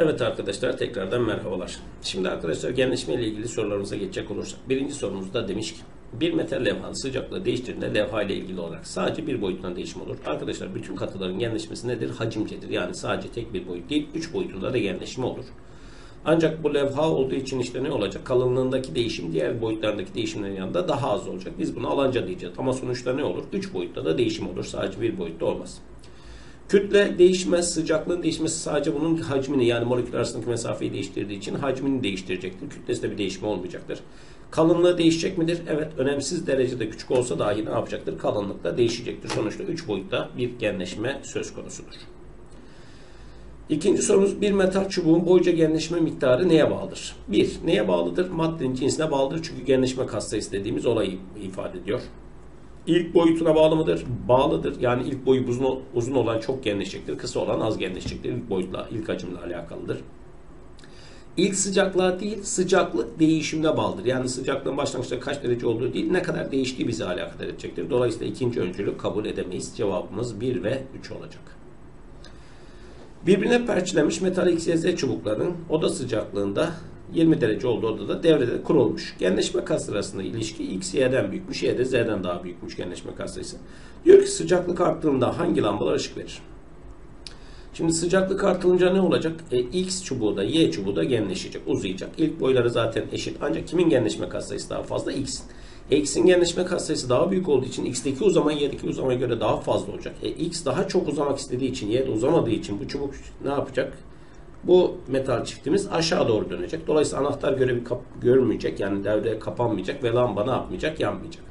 Evet arkadaşlar tekrardan merhabalar. Şimdi arkadaşlar genleşme ile ilgili sorularımıza geçecek olursak. Birinci sorumuzda demiş ki bir metal levhanın sıcaklığı değiştiğinde levha ile ilgili olarak sadece bir boyutuna değişim olur. Arkadaşlar bütün katıların genleşmesi nedir? Hacimcedir. Yani sadece tek bir boyut değil, üç boyutunda da genleşme olur. Ancak bu levha olduğu için işte ne olacak? Kalınlığındaki değişim diğer boyutlardaki değişimlerin yanında daha az olacak. Biz bunu alanca diyeceğiz. Ama sonuçta ne olur? Üç boyutta da değişim olur. Sadece bir boyutta olmaz. Kütle değişmez, sıcaklığın değişmesi sadece bunun hacmini yani moleküller arasındaki mesafeyi değiştirdiği için hacmini değiştirecektir. Kütlesinde bir değişme olmayacaktır. Kalınlığı değişecek midir? Evet, önemsiz derecede küçük olsa dahi ne yapacaktır? Kalınlık da değişecektir. Sonuçta 3 boyutta bir genleşme söz konusudur. İkinci sorumuz bir metal çubuğun boyunca genleşme miktarı neye bağlıdır? Bir, neye bağlıdır? Maddenin cinsine bağlıdır çünkü genleşme katsayısı dediğimiz olayı ifade ediyor. İlk boyutuna bağlı mıdır? Bağlıdır. Yani ilk boyu uzun, uzun olan çok genleşecektir. Kısa olan az genleşecektir. İlk boyutla, ilk hacimle alakalıdır. İlk sıcaklığa değil, sıcaklık değişimine bağlıdır. Yani sıcaklığın başlangıçta kaç derece olduğu değil, ne kadar değiştiği bizi alakadar edecektir. Dolayısıyla ikinci öncülü kabul edemeyiz. Cevabımız 1 ve 3 olacak. Birbirine perçilenmiş metal XYZ çubukların oda sıcaklığında 20 derece olduğu odada devrede kurulmuş. Genleşme kas arasında ilişki x y'den büyükmüş, y de z'den daha büyükmüş genleşme kas sayısı. Diyor ki sıcaklık arttığında hangi lambalar ışık verir? Şimdi sıcaklık artılınca ne olacak? E, X çubuğu da Y çubuğu da genleşecek, uzayacak. İlk boyları zaten eşit. Ancak kimin genleşme katsayısı daha fazla? X'in. X'in genleşme katsayısı daha büyük olduğu için X'teki uzama Y'deki uzamaya göre daha fazla olacak. E, X daha çok uzamak istediği için Y uzamadığı için bu çubuk ne yapacak? Bu metal çiftimiz aşağı doğru dönecek. Dolayısıyla anahtar görevi görmeyecek. Yani devre kapanmayacak ve lamba ne yapmayacak? Yanmayacak.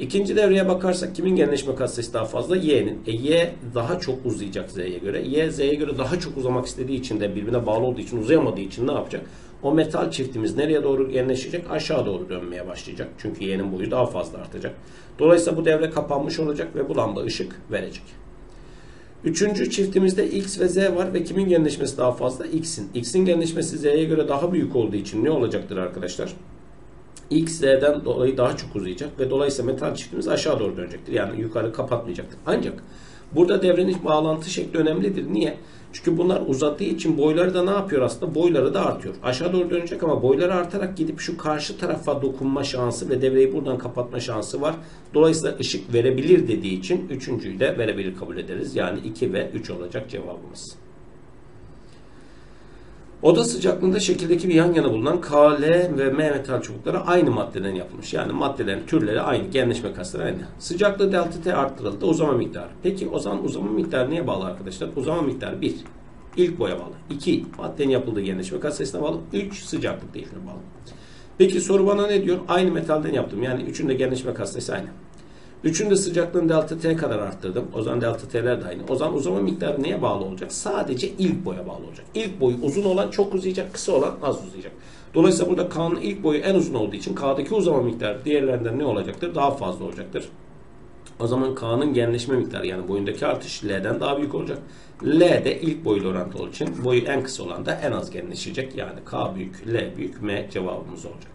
İkinci devreye bakarsak kimin genleşme katsayısı daha fazla? Y'nin. E, y daha çok uzayacak Z'ye göre. Y Z'ye göre daha çok uzamak istediği için de birbirine bağlı olduğu için uzayamadığı için ne yapacak? O metal çiftimiz nereye doğru genleşecek? Aşağı doğru dönmeye başlayacak. Çünkü Y'nin boyu daha fazla artacak. Dolayısıyla bu devre kapanmış olacak ve bu lamba ışık verecek. Üçüncü çiftimizde X ve Z var ve kimin genleşmesi daha fazla? X'in. X'in genleşmesi Z'ye göre daha büyük olduğu için ne olacaktır arkadaşlar? X, Z'den dolayı daha çok uzayacak ve dolayısıyla metal çiftimiz aşağı doğru dönecektir. Yani yukarı kapatmayacaktır. Ancak burada devrenin bağlantı şekli önemlidir. Niye? Çünkü bunlar uzattığı için boyları da ne yapıyor aslında? Boyları da artıyor. Aşağı doğru dönecek ama boyları artarak gidip şu karşı tarafa dokunma şansı ve devreyi buradan kapatma şansı var. Dolayısıyla ışık verebilir dediği için üçüncüyü de verebilir kabul ederiz. Yani 2 ve 3 olacak cevabımız. Oda sıcaklığında şekildeki bir yan yana bulunan K, L ve M metal çubukları aynı maddeden yapılmış. Yani maddelerin türleri aynı, genleşme kasları aynı. Sıcaklığı delta T arttırıldı, uzama miktarı. Peki o zaman uzama miktarı neye bağlı arkadaşlar? Uzama miktarı 1. İlk boya bağlı. 2. Maddenin yapıldığı genleşme kas bağlı. 3. Sıcaklık değişimine bağlı. Peki soru bana ne diyor? Aynı metalden yaptım. Yani üçünde genleşme kas aynı. Üçünde sıcaklığını delta T kadar arttırdım. O zaman delta T'ler de aynı. O zaman uzama miktarı neye bağlı olacak? Sadece ilk boya bağlı olacak. İlk boyu uzun olan çok uzayacak, kısa olan az uzayacak. Dolayısıyla burada K'nın ilk boyu en uzun olduğu için K'daki uzama miktarı diğerlerinden ne olacaktır? Daha fazla olacaktır. O zaman K'nın genleşme miktarı yani boyundaki artış L'den daha büyük olacak. L de ilk boyuyla orantılı olduğu için boyu en kısa olan da en az genleşecek. Yani K büyük, L büyük, M cevabımız olacak.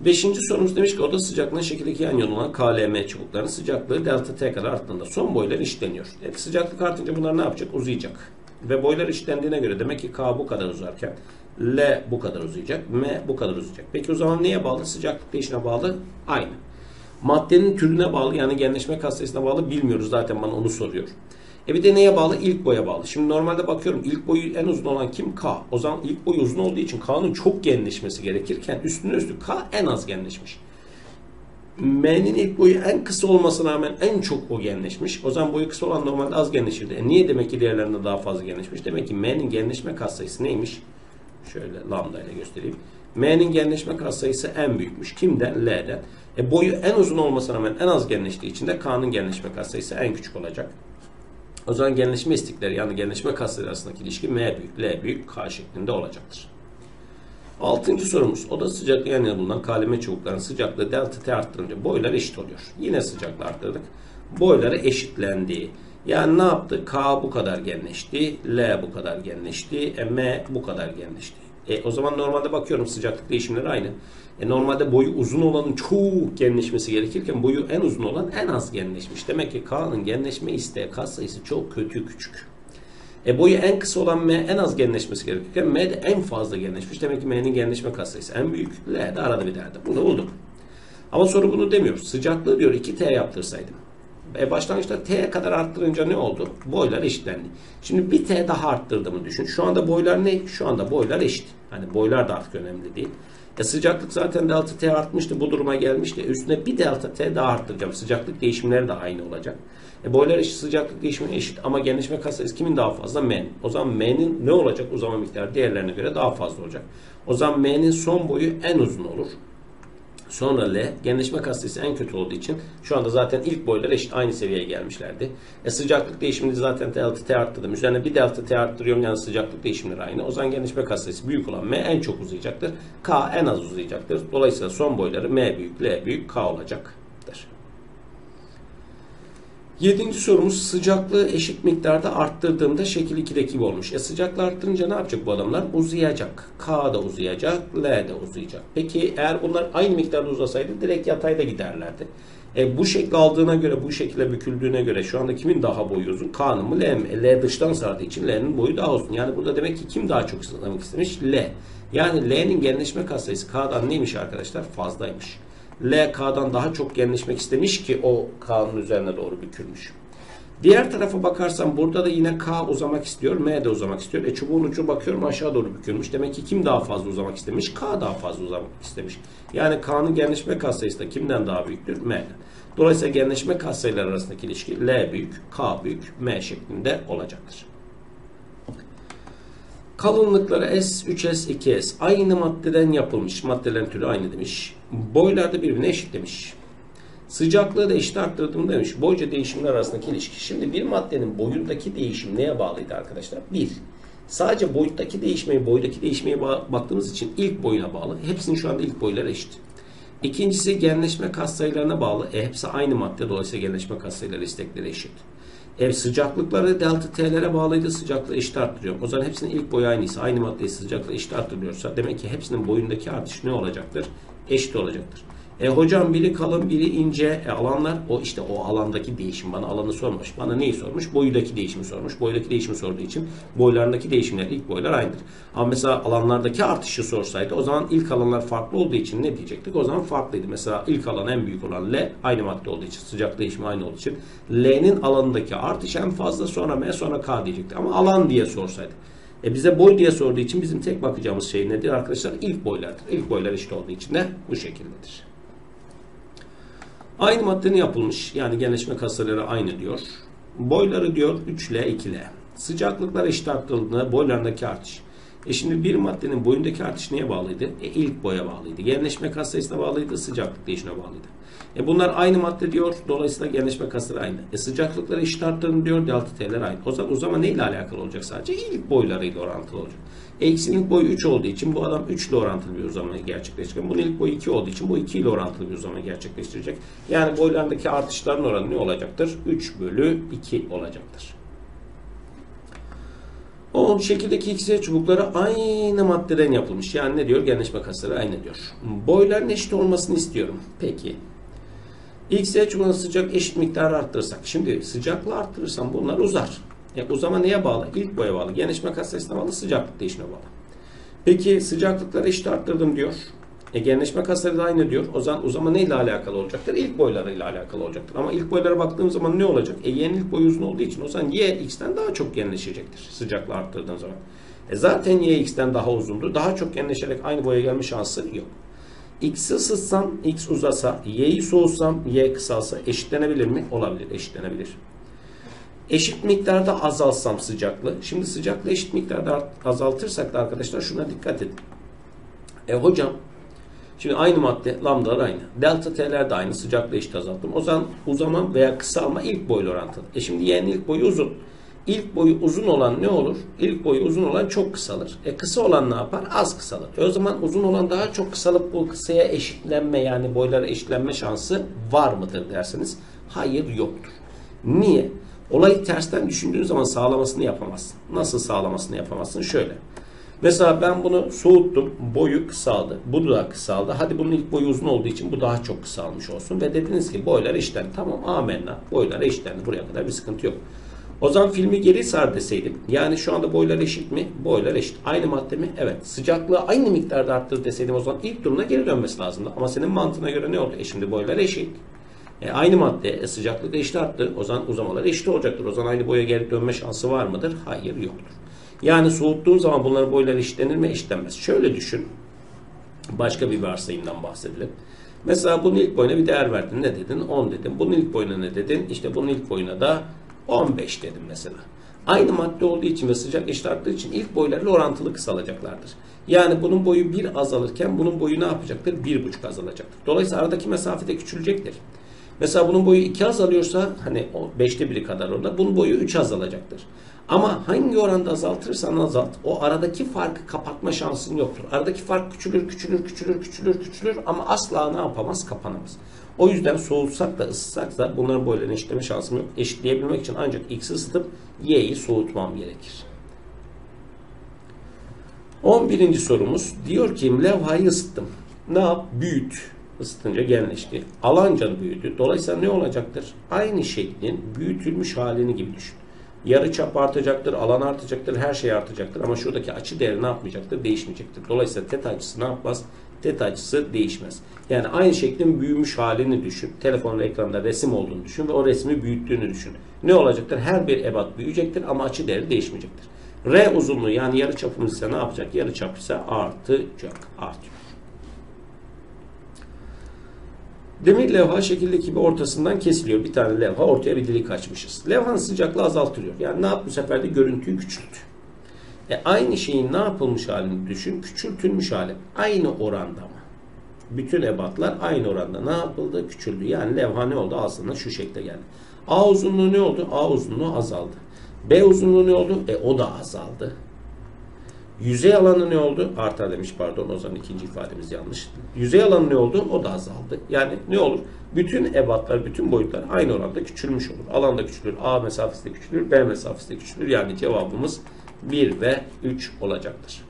Beşinci sorumuz demiş ki oda sıcaklığının şekildeki yan olan KLM çubuklarının sıcaklığı delta T kadar arttığında son boylar işleniyor. Yani sıcaklık artınca bunlar ne yapacak? Uzayacak. Ve boylar işlendiğine göre demek ki K bu kadar uzarken L bu kadar uzayacak, M bu kadar uzayacak. Peki o zaman neye bağlı? Sıcaklık değişine bağlı? Aynı. Maddenin türüne bağlı yani genleşme katsayısına bağlı bilmiyoruz zaten bana onu soruyor. E bir de neye bağlı? İlk boya bağlı. Şimdi normalde bakıyorum ilk boyu en uzun olan kim? K. O zaman ilk boyu uzun olduğu için K'nın çok genleşmesi gerekirken üstüne üstlük K en az genleşmiş. M'nin ilk boyu en kısa olmasına rağmen en çok o genleşmiş. O zaman boyu kısa olan normalde az genleşirdi. E niye demek ki diğerlerinde daha fazla genleşmiş? Demek ki M'nin genleşme katsayısı neymiş? Şöyle lambda ile göstereyim. M'nin genleşme katsayısı en büyükmüş. Kimden? L'den. E boyu en uzun olmasına rağmen en az genleştiği için de K'nın genleşme katsayısı en küçük olacak. O zaman genleşme istikleri yani genleşme kasları arasındaki ilişki M büyük, L büyük, K şeklinde olacaktır. Altıncı sorumuz. Oda sıcaklığı yan bulunan kaleme çubukların sıcaklığı delta T arttırınca boylar eşit oluyor. Yine sıcaklığı arttırdık. Boyları eşitlendi. Yani ne yaptı? K bu kadar genleşti. L bu kadar genleşti. M bu kadar genleşti. E, o zaman normalde bakıyorum sıcaklık değişimleri aynı. E, normalde boyu uzun olanın çok genleşmesi gerekirken boyu en uzun olan en az genleşmiş. Demek ki K'nın genleşme isteği kas sayısı çok kötü küçük. E boyu en kısa olan M en az genleşmesi gerekirken M de en fazla genleşmiş. Demek ki M'nin genleşme katsayısı en büyük. L de arada bir derdi. Bunu bulduk. Ama soru bunu demiyor. Sıcaklığı diyor 2T yaptırsaydım. E başlangıçta T'ye kadar arttırınca ne oldu? Boylar eşitlendi. Şimdi bir T daha arttırdığımı düşün. Şu anda boylar ne? Şu anda boylar eşit. Hani boylar da artık önemli değil. E sıcaklık zaten delta T artmıştı. Bu duruma gelmişti. E üstüne bir delta T daha arttıracağım. Sıcaklık değişimleri de aynı olacak. E boylar eşit, sıcaklık değişimi eşit ama genleşme katsayısı kimin daha fazla? M'nin. O zaman M'nin ne olacak uzama miktarı diğerlerine göre daha fazla olacak. O zaman M'nin son boyu en uzun olur. Sonra L genleşme katsayısı en kötü olduğu için şu anda zaten ilk boylar eşit aynı seviyeye gelmişlerdi. E sıcaklık değişimini zaten delta T arttırdım. Üzerine bir delta T arttırıyorum yani sıcaklık değişimleri aynı. O zaman genleşme katsayısı büyük olan M en çok uzayacaktır. K en az uzayacaktır. Dolayısıyla son boyları M büyük, L büyük, K olacaktır. Yedinci sorumuz sıcaklığı eşit miktarda arttırdığımda şekil 2'deki gibi olmuş. E sıcaklığı arttırınca ne yapacak bu adamlar? Uzayacak. K da uzayacak, L de uzayacak. Peki eğer bunlar aynı miktarda uzasaydı direkt yatayda giderlerdi. E bu şekli aldığına göre, bu şekilde büküldüğüne göre şu anda kimin daha boyu uzun? K'nın mı, L mi? E, L dıştan sardığı için L'nin boyu daha uzun. Yani burada demek ki kim daha çok ısıtmak istemiş? L. Yani L'nin genleşme katsayısı K'dan neymiş arkadaşlar? Fazlaymış. L K'dan daha çok genleşmek istemiş ki o K'nın üzerine doğru bükülmüş. Diğer tarafa bakarsam burada da yine K uzamak istiyor, M de uzamak istiyor. E çubuğun ucu bakıyorum aşağı doğru bükülmüş. Demek ki kim daha fazla uzamak istemiş? K daha fazla uzamak istemiş. Yani K'nın genleşme katsayısı da kimden daha büyüktür? M'den. Dolayısıyla genleşme katsayıları arasındaki ilişki L büyük, K büyük, M şeklinde olacaktır. Kalınlıkları S, 3S, 2S aynı maddeden yapılmış. Maddelerin türü aynı demiş. Boylar da birbirine eşit demiş. Sıcaklığı da eşit arttırdım demiş. Boyca değişimler arasındaki ilişki. Şimdi bir maddenin boyundaki değişim neye bağlıydı arkadaşlar? Bir, sadece boyuttaki değişmeye, boydaki değişmeye baktığımız için ilk boyuna bağlı. Hepsinin şu anda ilk boyları eşit. İkincisi genleşme katsayılarına bağlı. E, hepsi aynı madde dolayısıyla genleşme katsayıları istekleri eşit. Ev sıcaklıkları delta T'lere bağlıydı. Sıcaklığı eşit arttırıyor. O zaman hepsinin ilk boyu aynıysa, aynı maddeyi sıcaklığı eşit arttırıyorsa demek ki hepsinin boyundaki artış ne olacaktır? Eşit olacaktır. E hocam biri kalın biri ince e, alanlar o işte o alandaki değişim bana alanı sormuş. Bana neyi sormuş? Boyudaki değişimi sormuş. Boydaki değişimi sorduğu için boylarındaki değişimler ilk boylar aynıdır. Ama mesela alanlardaki artışı sorsaydı o zaman ilk alanlar farklı olduğu için ne diyecektik? O zaman farklıydı. Mesela ilk alan en büyük olan L aynı madde olduğu için sıcak değişimi aynı olduğu için L'nin alanındaki artış en fazla sonra M sonra K diyecektik. Ama alan diye sorsaydı. E bize boy diye sorduğu için bizim tek bakacağımız şey nedir arkadaşlar? İlk boylardır. İlk boylar eşit olduğu için de bu şekildedir. Aynı maddenin yapılmış. Yani genleşme kasaları aynı diyor. Boyları diyor 3 ile 2 ile. Sıcaklıklar eşit arttırıldığında boylarındaki artış. E şimdi bir maddenin boyundaki artış neye bağlıydı? E ilk boya bağlıydı. Genleşme kas sayısına bağlıydı, sıcaklık değişimine bağlıydı. E bunlar aynı madde diyor. Dolayısıyla genleşme kasları aynı. E sıcaklıkları eşit arttırın diyor. Delta T'ler aynı. O zaman, o zaman neyle alakalı olacak sadece? İlk boylarıyla orantılı olacak. X'in ilk boyu 3 olduğu için bu adam 3 ile orantılı bir uzamayı gerçekleştirecek. Bunun ilk boyu 2 olduğu için bu 2 ile orantılı bir uzamayı gerçekleştirecek. Yani boylarındaki artışların oranı ne olacaktır? 3 bölü 2 olacaktır. O şekildeki ikisi çubukları aynı maddeden yapılmış. Yani ne diyor? Genleşme kasları aynı diyor. Boyların eşit olmasını istiyorum. Peki. X çubuğunun sıcak eşit miktar arttırırsak. Şimdi sıcaklığı arttırırsam bunlar uzar. E, uzama neye bağlı? İlk boya bağlı. Genleşme kat sayısına bağlı. Sıcaklık değişime bağlı. Peki sıcaklıkları eşit arttırdım diyor. E, genleşme kasları da aynı diyor. O zaman uzama neyle alakalı olacaktır? İlk boylarıyla alakalı olacaktır. Ama ilk boylara baktığım zaman ne olacak? E y'nin ilk boyu uzun olduğu için o zaman y x'ten daha çok genleşecektir sıcaklığı arttırdığın zaman. E zaten y x'ten daha uzundu. Daha çok genleşerek aynı boya gelme şansı yok. X'i ısıtsam x uzasa, y'yi soğutsam y kısalsa eşitlenebilir mi? Olabilir, eşitlenebilir. Eşit miktarda azalsam sıcaklığı. Şimdi sıcaklığı eşit miktarda azaltırsak da arkadaşlar şuna dikkat edin. E hocam Şimdi aynı madde lambdalar aynı. Delta t'ler de aynı. Sıcaklığı eşit azalttım. O zaman uzama veya kısalma ilk boyla orantılı. E şimdi y'nin ilk boyu uzun. İlk boyu uzun olan ne olur? İlk boyu uzun olan çok kısalır. E kısa olan ne yapar? Az kısalır. E o zaman uzun olan daha çok kısalıp bu kısaya eşitlenme yani boylara eşitlenme şansı var mıdır derseniz hayır yoktur. Niye? Olayı tersten düşündüğün zaman sağlamasını yapamazsın. Nasıl sağlamasını yapamazsın? Şöyle. Mesela ben bunu soğuttum. Boyu kısaldı. Bu da kısaldı. Hadi bunun ilk boyu uzun olduğu için bu daha çok kısalmış olsun. Ve dediniz ki boylar eşitlendi. Tamam amenna. Boylar eşitlendi. Buraya kadar bir sıkıntı yok. O zaman filmi geri sar deseydim. Yani şu anda boylar eşit mi? Boylar eşit. Aynı madde mi? Evet. Sıcaklığı aynı miktarda arttır deseydim o zaman ilk durumuna geri dönmesi lazımdı. Ama senin mantığına göre ne oldu? E şimdi boylar eşit. E aynı madde e sıcaklık eşit arttı. O zaman uzamalar eşit olacaktır. O zaman aynı boya geri dönme şansı var mıdır? Hayır yoktur. Yani soğuttuğun zaman bunların boyları eşitlenir mi? Eşitlenmez. Şöyle düşün. Başka bir varsayımdan bahsedelim. Mesela bunun ilk boyuna bir değer verdin. Ne dedin? 10 dedin. Bunun ilk boyuna ne dedin? İşte bunun ilk boyuna da 15 dedim mesela. Aynı madde olduğu için ve sıcak eşit arttığı için ilk boylarla orantılı kısalacaklardır. Yani bunun boyu 1 azalırken bunun boyu ne yapacaktır? 1,5 azalacaktır. Dolayısıyla aradaki mesafe de küçülecektir. Mesela bunun boyu 2 azalıyorsa hani 5'te biri kadar orada bunun boyu 3 azalacaktır. Ama hangi oranda azaltırsan azalt o aradaki farkı kapatma şansın yoktur. Aradaki fark küçülür, küçülür, küçülür, küçülür, küçülür ama asla ne yapamaz? Kapanamaz. O yüzden soğutsak da ısıtsak da bunların boylarını eşitleme şansım yok. Eşitleyebilmek için ancak X'i ısıtıp Y'yi soğutmam gerekir. 11. sorumuz diyor ki levhayı ısıttım. Ne yap? Büyüt. Isıtınca genleşti. Alanca büyüdü. Dolayısıyla ne olacaktır? Aynı şeklin büyütülmüş halini gibi düşün. Yarı çap artacaktır, alan artacaktır, her şey artacaktır. Ama şuradaki açı değeri ne yapmayacaktır? Değişmeyecektir. Dolayısıyla teta açısı ne yapmaz? Teta açısı değişmez. Yani aynı şeklin büyümüş halini düşün. Telefonun ekranda resim olduğunu düşün ve o resmi büyüttüğünü düşün. Ne olacaktır? Her bir ebat büyüyecektir ama açı değeri değişmeyecektir. R uzunluğu yani yarı çapımız ise ne yapacak? Yarı çap ise artacak. Artıyor. Demir levha şekildeki gibi ortasından kesiliyor. Bir tane levha ortaya bir delik açmışız. Levhanın sıcaklığı azaltılıyor. Yani ne yap bu sefer de görüntüyü küçült. E aynı şeyin ne yapılmış halini düşün. Küçültülmüş hali. Aynı oranda mı? Bütün ebatlar aynı oranda ne yapıldı? Küçüldü. Yani levha ne oldu? Aslında şu şekilde geldi. A uzunluğu ne oldu? A uzunluğu azaldı. B uzunluğu ne oldu? E o da azaldı. Yüzey alanı ne oldu? Artar demiş pardon o zaman ikinci ifademiz yanlış. Yüzey alanı ne oldu? O da azaldı. Yani ne olur? Bütün ebatlar, bütün boyutlar aynı oranda küçülmüş olur. Alan da küçülür. A mesafesi de küçülür. B mesafesi de küçülür. Yani cevabımız 1 ve 3 olacaktır.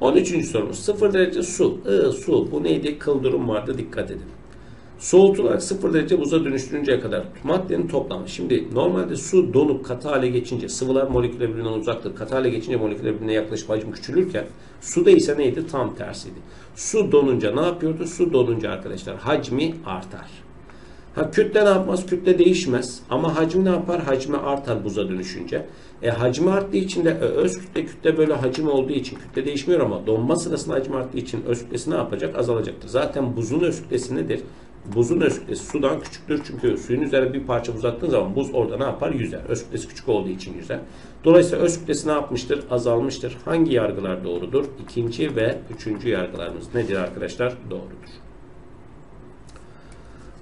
13. sorumuz. 0 derece su. I, su. Bu neydi? Kıl durum vardı. Dikkat edin. Soğutularak 0 derece buza dönüştürünceye kadar maddenin toplamı. Şimdi normalde su donup katı hale geçince sıvılar moleküller birbirinden uzaktır. Katı hale geçince moleküller birbirine yaklaşıp hacim küçülürken suda ise neydi? Tam tersiydi. Su donunca ne yapıyordu? Su donunca arkadaşlar hacmi artar. Ha kütle ne yapmaz? Kütle değişmez. Ama hacim ne yapar? Hacmi artar buza dönüşünce. E hacmi arttığı için de e, öz kütle kütle böyle hacim olduğu için kütle değişmiyor ama donma sırasında hacim arttığı için öz kütlesi ne yapacak? Azalacaktır. Zaten buzun öz kütlesi nedir? Buzun öz kütlesi sudan küçüktür çünkü suyun üzerine bir parça buz attığın zaman buz orada ne yapar? Yüzer. Öz kütlesi küçük olduğu için yüzer. Dolayısıyla öz kütlesi ne yapmıştır? Azalmıştır. Hangi yargılar doğrudur? İkinci ve üçüncü yargılarımız nedir arkadaşlar? Doğrudur.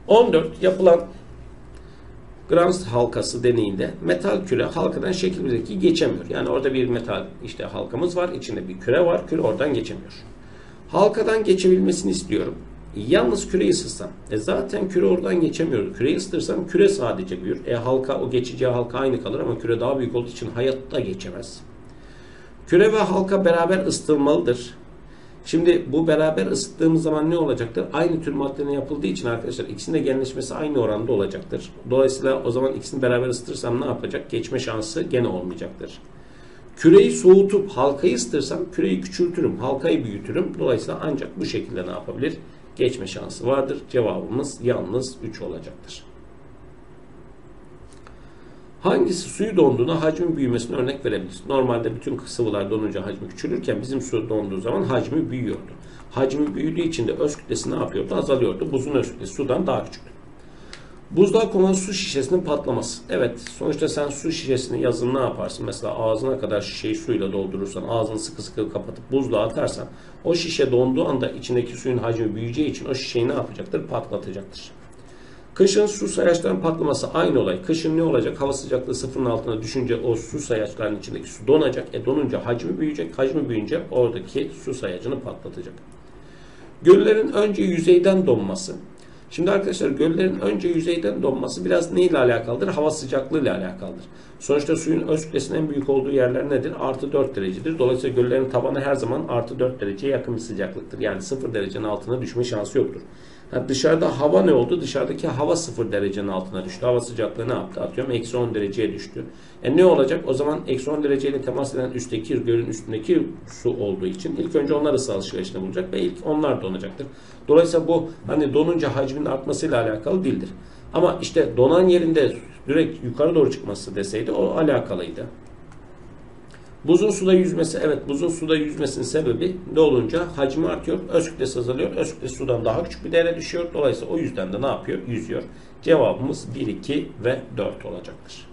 14. Yapılan Grams halkası deneyinde metal küre halkadan şekil geçemiyor. Yani orada bir metal işte halkamız var. içinde bir küre var. Küre oradan geçemiyor. Halkadan geçebilmesini istiyorum. Yalnız küreyi ısıtsam. E zaten küre oradan geçemiyor. Küreyi ısıtırsam küre sadece büyür. E halka o geçeceği halka aynı kalır ama küre daha büyük olduğu için hayatta geçemez. Küre ve halka beraber ısıtılmalıdır. Şimdi bu beraber ısıttığımız zaman ne olacaktır? Aynı tür maddenin yapıldığı için arkadaşlar ikisinin de genleşmesi aynı oranda olacaktır. Dolayısıyla o zaman ikisini beraber ısıtırsam ne yapacak? Geçme şansı gene olmayacaktır. Küreyi soğutup halkayı ısıtırsam küreyi küçültürüm, halkayı büyütürüm. Dolayısıyla ancak bu şekilde ne yapabilir? Geçme şansı vardır. Cevabımız yalnız 3 olacaktır. Hangisi suyu donduğuna hacmin büyümesine örnek verebiliriz? Normalde bütün sıvılar donunca hacmi küçülürken bizim su donduğu zaman hacmi büyüyordu. Hacmi büyüdüğü için de öz kütlesi ne yapıyordu? Azalıyordu. Buzun öz kütlesi sudan daha küçüktü. Buzluğa konan su şişesinin patlaması. Evet sonuçta sen su şişesini yazın ne yaparsın? Mesela ağzına kadar şişeyi suyla doldurursan, ağzını sıkı sıkı kapatıp buzluğa atarsan o şişe donduğu anda içindeki suyun hacmi büyüyeceği için o şişeyi ne yapacaktır? Patlatacaktır. Kışın su sayaçlarının patlaması aynı olay. Kışın ne olacak? Hava sıcaklığı sıfırın altına düşünce o su sayaçlarının içindeki su donacak. E donunca hacmi büyüyecek. Hacmi büyüyünce oradaki su sayacını patlatacak. Göllerin önce yüzeyden donması. Şimdi arkadaşlar göllerin önce yüzeyden donması biraz ne ile alakalıdır? Hava sıcaklığı ile alakalıdır. Sonuçta suyun öz kütlesinin en büyük olduğu yerler nedir? Artı 4 derecedir. Dolayısıyla göllerin tabanı her zaman artı 4 dereceye yakın bir sıcaklıktır. Yani 0 derecenin altına düşme şansı yoktur. Ha, dışarıda hava ne oldu? Dışarıdaki hava 0 derecenin altına düştü. Hava sıcaklığı ne yaptı? Atıyorum eksi 10 dereceye düştü. E ne olacak? O zaman eksi 10 dereceyle temas eden üstteki gölün üstündeki su olduğu için ilk önce onlar ısı alışverişinde bulacak ve ilk onlar donacaktır. Dolayısıyla bu hani donunca hacmin artmasıyla alakalı değildir. Ama işte donan yerinde direkt yukarı doğru çıkması deseydi o alakalıydı. Buzun suda yüzmesi, evet buzun suda yüzmesinin sebebi ne olunca hacmi artıyor, öz kütlesi azalıyor. Öz kütlesi sudan daha küçük bir değere düşüyor. Dolayısıyla o yüzden de ne yapıyor? Yüzüyor. Cevabımız 1, 2 ve 4 olacaktır.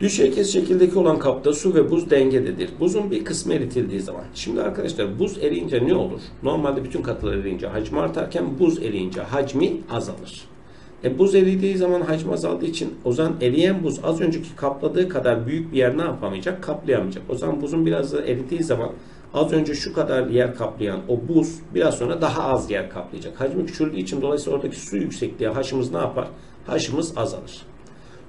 Düşey kes şekildeki olan kapta su ve buz dengededir. Buzun bir kısmı eritildiği zaman. Şimdi arkadaşlar buz eriyince ne olur? Normalde bütün katılar eriyince hacmi artarken buz eriyince hacmi azalır. E, buz eridiği zaman hacmi azaldığı için o zaman eriyen buz az önceki kapladığı kadar büyük bir yer ne yapamayacak? Kaplayamayacak. O zaman buzun biraz da eridiği zaman az önce şu kadar yer kaplayan o buz biraz sonra daha az yer kaplayacak. Hacmi küçüldüğü için dolayısıyla oradaki su yüksekliği haşımız ne yapar? Haşımız azalır.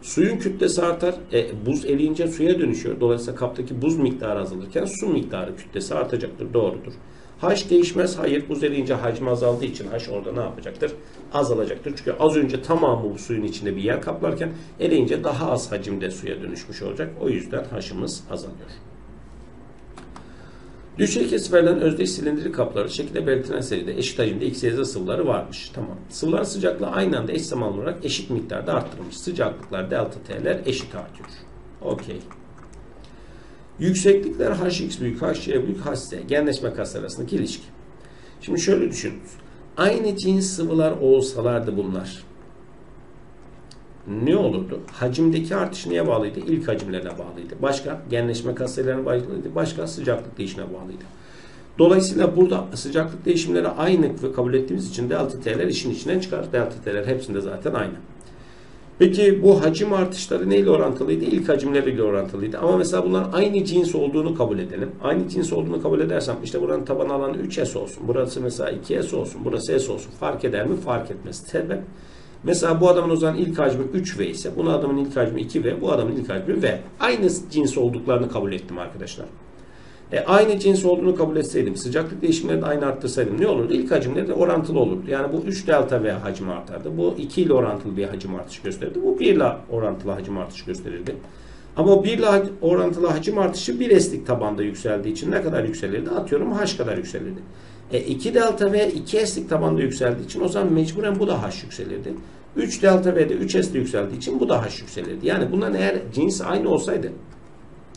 Suyun kütlesi artar. E, buz eriyince suya dönüşüyor. Dolayısıyla kaptaki buz miktarı azalırken su miktarı kütlesi artacaktır. Doğrudur. H değişmez. Hayır. Buz eriyince hacmi azaldığı için H orada ne yapacaktır? Azalacaktır. Çünkü az önce tamamı bu suyun içinde bir yer kaplarken eriyince daha az hacimde suya dönüşmüş olacak. O yüzden H'ımız azalıyor. Düşey kesif verilen özdeş silindirik kapları şekilde belirtilen seride eşit hacimde X, Y, Z sıvıları varmış. Tamam. Sıvıların sıcaklığı aynı anda eş zamanlı olarak eşit miktarda arttırılmış. Sıcaklıklar delta T'ler eşit artıyor. Okey. Yükseklikler Hx büyük, Hc büyük, Hc. Genleşme kasları arasındaki ilişki. Şimdi şöyle düşünün. Aynı cins sıvılar olsalardı bunlar. Ne olurdu? Hacimdeki artış neye bağlıydı? İlk hacimlerine bağlıydı. Başka genleşme kaslarına bağlıydı. Başka sıcaklık değişimine bağlıydı. Dolayısıyla burada sıcaklık değişimleri aynı ve kabul ettiğimiz için delta T'ler işin içinden çıkar. Delta T'ler hepsinde zaten aynı. Peki bu hacim artışları neyle orantılıydı? İlk hacimleriyle orantılıydı. Ama mesela bunlar aynı cins olduğunu kabul edelim. Aynı cins olduğunu kabul edersem işte buranın taban alanı 3S olsun. Burası mesela 2S olsun. Burası S olsun. Fark eder mi? Fark etmez. Sebep Mesela bu adamın o zaman ilk hacmi 3V ise bu adamın ilk hacmi 2V, bu adamın ilk hacmi V. Aynı cins olduklarını kabul ettim arkadaşlar. E, aynı cins olduğunu kabul etseydim, sıcaklık değişimlerini de aynı arttırsaydım ne olurdu? İlk hacimleri de orantılı olurdu. Yani bu 3 delta V hacmi artardı. Bu 2 ile orantılı bir hacim artışı gösterirdi. Bu 1 ile orantılı hacim artışı gösterirdi. Ama o 1 ile orantılı hacim artışı 1 eslik tabanda yükseldiği için ne kadar yükselirdi? Atıyorum H kadar yükselirdi. E 2 delta V 2 eslik tabanda yükseldiği için o zaman mecburen bu da H yükselirdi. 3 delta V'de 3 S'de yükseldiği için bu da H yükselirdi. Yani bunların eğer cins aynı olsaydı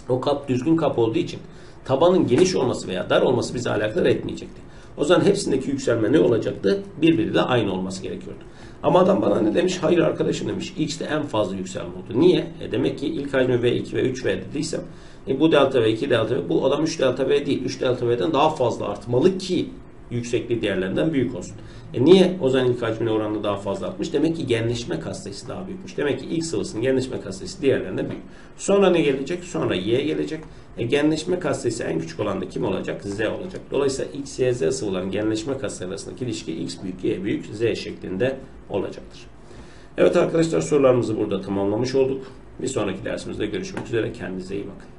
o kap düzgün kap olduğu için tabanın geniş olması veya dar olması bizi alakadar etmeyecekti. O zaman hepsindeki yükselme ne olacaktı? Birbiriyle aynı olması gerekiyordu. Ama adam bana ne demiş? Hayır arkadaşım demiş. X'te en fazla yükselme oldu. Niye? E demek ki ilk hacmi V2 ve 3V dediysem e bu delta V 2 delta V bu adam 3 delta V değil. 3 delta V'den daha fazla artmalı ki yüksekliği diğerlerinden büyük olsun. E niye o zaman ilk hacmine oranla daha fazla artmış? Demek ki genleşme katsayısı daha büyükmüş. Demek ki ilk sıvısının genleşme katsayısı diğerlerinden büyük. Sonra ne gelecek? Sonra Y gelecek. E genleşme katsayısı en küçük olan da kim olacak? Z olacak. Dolayısıyla X, Y, Z sıvıların genleşme katsayısı arasındaki ilişki X büyük, Y büyük, Z şeklinde olacaktır. Evet arkadaşlar sorularımızı burada tamamlamış olduk. Bir sonraki dersimizde görüşmek üzere. Kendinize iyi bakın.